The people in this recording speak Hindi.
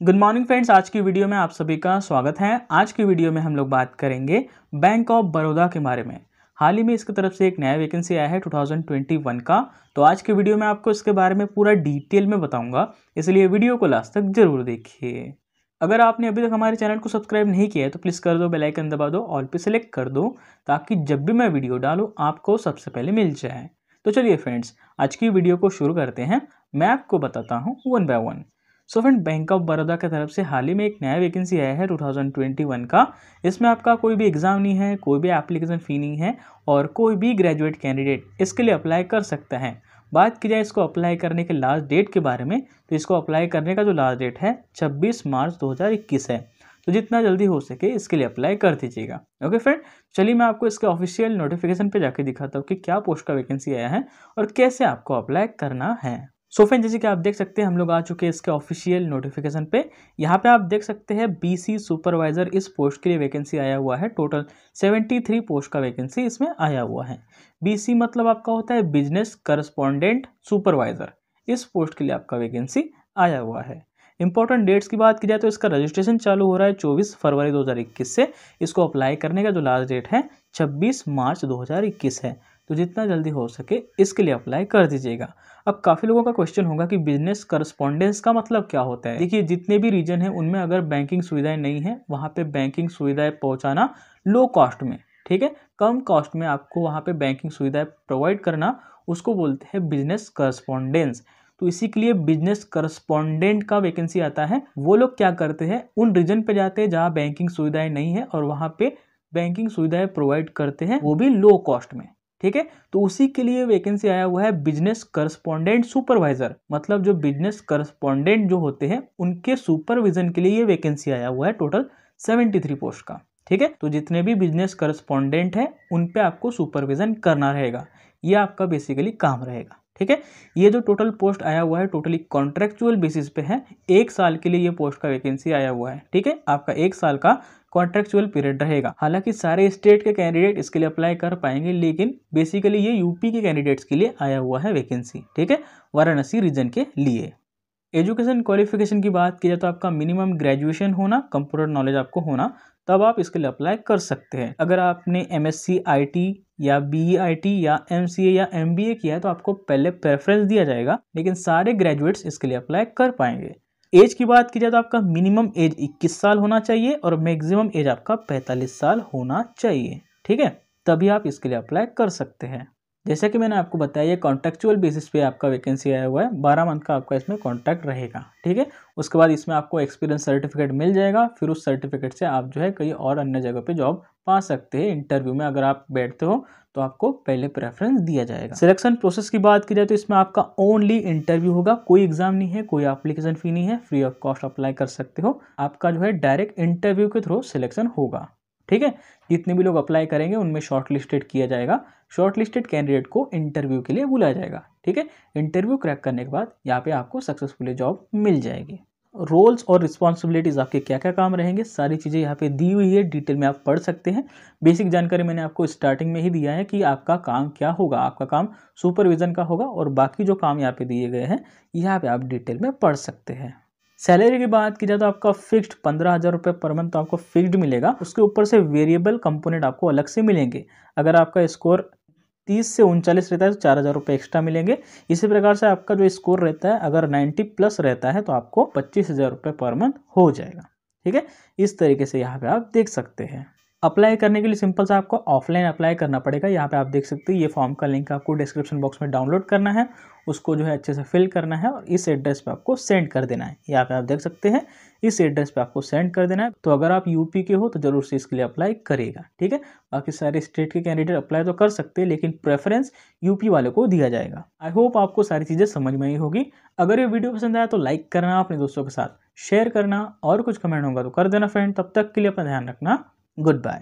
गुड मॉर्निंग फ्रेंड्स आज की वीडियो में आप सभी का स्वागत है। आज की वीडियो में हम लोग बात करेंगे बैंक ऑफ़ बड़ौदा के बारे में। हाल ही में इसकी तरफ़ से एक नया वैकेंसी आया है 2021 का। तो आज की वीडियो में आपको इसके बारे में पूरा डिटेल में बताऊँगा। इसलिए वीडियो को लास्ट तक ज़रूर देखिए। अगर आपने अभी तक हमारे चैनल को सब्सक्राइब नहीं किया है तो प्लीज़ कर दो बेल आइकन दबा दो ऑल पे सेलेक्ट कर दो, ताकि जब भी मैं वीडियो डालूँ, आपको सबसे पहले मिल जाए। तो चलिए फ्रेंड्स आज की वीडियो को शुरू करते हैं। मैं आपको बताता हूँ one by one so friend bank of Baroda की तरफ़ से हाल ही में एक नया वैकेंसी आया है 2021 का। इसमें आपका कोई भी एग्ज़ाम नहीं है, कोई भी एप्लीकेशन फ़ी नहीं है और कोई भी ग्रेजुएट कैंडिडेट इसके लिए अप्लाई कर सकता है। बात की जाए इसको अप्लाई करने के लास्ट डेट के बारे में तो इसको अप्लाई करने का जो लास्ट डेट है, छब्बीस मार्च दो हज़ार इक्कीस है। तो जितना जल्दी हो सके इसके लिए अप्लाई कर दीजिएगा। ओके फ्रेंड चलिए मैं आपको इसके ऑफिशियल नोटिफिकेशन पे जाके दिखाता हूँ कि क्या पोस्ट का वैकेंसी आया है और कैसे आपको अप्लाई करना है। सो फ्रेंड, जैसे कि आप देख सकते हैं, हम लोग आ चुके हैं इसके ऑफिशियल नोटिफिकेशन पे। यहाँ पे आप देख सकते हैं बीसी सुपरवाइजर इस पोस्ट के लिए वैकेंसी आया हुआ है। टोटल 73 पोस्ट का वैकेंसी इसमें आया हुआ है। बीसी मतलब आपका होता है बिज़नेस करस्पॉन्डेंट सुपरवाइजर इस पोस्ट के लिए आपका वैकेंसी आया हुआ है। इंपॉर्टेंट डेट्स की बात की जाए तो इसका रजिस्ट्रेशन चालू हो रहा है 24 फरवरी 2021 से। इसको अप्लाई करने का जो लास्ट डेट है 26 मार्च 2021 है। तो जितना जल्दी हो सके इसके लिए अप्लाई कर दीजिएगा। अब काफ़ी लोगों का क्वेश्चन होगा कि बिज़नेस करस्पॉन्डेंस का मतलब क्या होता है? देखिए, जितने भी रीजन है, उनमें अगर बैंकिंग सुविधाएँ नहीं है, वहाँ पे बैंकिंग सुविधाएँ पहुँचाना लो कॉस्ट में, ठीक है? कम कॉस्ट में आपको वहाँ पे बैंकिंग सुविधाएँ प्रोवाइड करना, उसको बोलते हैं बिज़नेस करस्पॉन्डेंस तो इसी के लिए बिज़नेस करस्पॉन्डेंट का वैकेंसी आता है। वो लोग क्या करते हैं? उन रीजन पे जाते हैं जहाँ बैंकिंग सुविधाएँ नहीं है और वहाँ पे बैंकिंग सुविधाएँ प्रोवाइड करते हैं, वो भी लो कॉस्ट में। ठीक है? तो उसी के लिए वैकेंसी आया हुआ है बिज़नेस करस्पॉन्डेंट सुपरवाइजर मतलब जो बिज़नेस करस्पॉन्डेंट जो होते हैं, उनके सुपरविजन के लिए ये वैकेंसी आया हुआ है टोटल सेवेंटी थ्री पोस्ट का. ठीक है? तो जितने भी बिज़नेस करस्पॉन्डेंट है, उन पे आपको सुपरविजन करना रहेगा. ये आपका बेसिकली काम रहेगा. ठीक है? ये जो टोटल पोस्ट आया हुआ है टोटली कॉन्ट्रेक्चुअल बेसिस पे है, एक साल के लिए ये पोस्ट का वैकेंसी आया हुआ है. ठीक है? आपका एक साल का कॉन्ट्रेक्चुअल पीरियड रहेगा। हालाँकि सारे स्टेट के कैंडिडेट इसके लिए अप्लाई कर पाएँगे, लेकिन बेसिकली ये यूपी के कैंडिडेट्स के लिए आया हुआ है वैकेंसी ठीक है? वाराणसी रीजन के लिए। एजुकेशन क्वालिफिकेशन की बात की जाए तो आपका मिनिमम ग्रेजुएशन होना कंप्यूटर नॉलेज आपको होना, तब आप इसके लिए अप्लाई कर सकते हैं। अगर आपने M S C I T या बी आई टी या एम सी ए या एम बी ए किया है तो आपको पहले प्रेफरेंस दिया जाएगा, लेकिन सारे ग्रेजुएट्स इसके लिए अप्लाई कर पाएँगे। एज की बात की जाए तो आपका मिनिमम एज 21 साल होना चाहिए और मैक्सिमम एज आपका 45 साल होना चाहिए, ठीक है? तभी आप इसके लिए अप्लाई कर सकते हैं। जैसा कि मैंने आपको बताया, ये कॉन्ट्रेक्चुअल बेसिस पे आपका वैकेंसी आया हुआ है। बारह मंथ का आपका इसमें कॉन्ट्रैक्ट रहेगा, ठीक है? उसके बाद इसमें आपको एक्सपीरियंस सर्टिफिकेट मिल जाएगा, फिर उस सर्टिफिकेट से आप जो है कहीं और अन्य जगह पे जॉब पा सकते हैं इंटरव्यू में, अगर आप बैठते हो तो आपको पहले प्रेफरेंस दिया जाएगा। सिलेक्शन प्रोसेस की बात की जाए तो इसमें आपका ओनली इंटरव्यू होगा, कोई एग्ज़ाम नहीं है, कोई एप्लीकेशन फ़ी नहीं है फ्री ऑफ़ कॉस्ट अप्लाई कर सकते हो। आपका जो है डायरेक्ट इंटरव्यू के थ्रू सिलेक्शन होगा। ठीक है? जितने भी लोग अप्लाई करेंगे, उनमें शॉर्ट लिस्टेड किया जाएगा। शॉर्ट लिस्टेड कैंडिडेट को इंटरव्यू के लिए बुलाया जाएगा। ठीक है? इंटरव्यू क्रैक करने के बाद यहाँ पे आपको सक्सेसफुली जॉब मिल जाएगी। रोल्स और रिस्पॉन्सिबिलिटीज़ आपके क्या क्या काम रहेंगे? सारी चीज़ें यहाँ पे दी हुई है, डिटेल में आप पढ़ सकते हैं। बेसिक जानकारी मैंने आपको स्टार्टिंग में ही दिया है कि आपका काम क्या होगा, आपका काम सुपरविजन का होगा और बाकी जो काम यहाँ पे दिए गए हैं, यहाँ पे आप डिटेल में पढ़ सकते हैं। सैलरी की बात की जाए तो आपका फिक्स्ड पंद्रह हज़ार रुपये पर मंथ तो आपको फिक्स्ड मिलेगा। उसके ऊपर से वेरिएबल कंपोनेंट आपको अलग से मिलेंगे। अगर आपका स्कोर तीस से उनचालीस रहता है तो चार हज़ार रुपये एक्स्ट्रा मिलेंगे। इसी प्रकार से आपका जो स्कोर रहता है, अगर नाइन्टी प्लस रहता है तो आपको पच्चीस हज़ार रुपये पर मंथ हो जाएगा। ठीक है? इस तरीके से यहाँ पे आप देख सकते हैं। अप्लाई करने के लिए सिंपल से आपको ऑफलाइन अप्लाई करना पड़ेगा। यहाँ पे आप देख सकते हैं, ये फॉर्म का लिंक आपको डिस्क्रिप्शन बॉक्स में डाउनलोड करना है। उसको जो है अच्छे से फिल करना है और इस एड्रेस पे आपको सेंड कर देना है। यहाँ पे आप देख सकते हैं, इस एड्रेस पे आपको सेंड कर देना है। तो अगर आप यूपी के हो तो ज़रूर से इसके लिए अप्लाई करेगा ठीक है? बाकी सारे स्टेट के कैंडिडेट अप्लाई तो कर सकते हैं, लेकिन प्रेफरेंस यूपी वाले को दिया जाएगा। आई होप आपको सारी चीज़ें समझ में ही होगी। अगर ये वीडियो पसंद आया तो लाइक करना, अपने दोस्तों के साथ शेयर करना और कुछ कमेंट होगा तो कर देना फ्रेंड। तब तक के लिए अपना ध्यान रखना। Good bye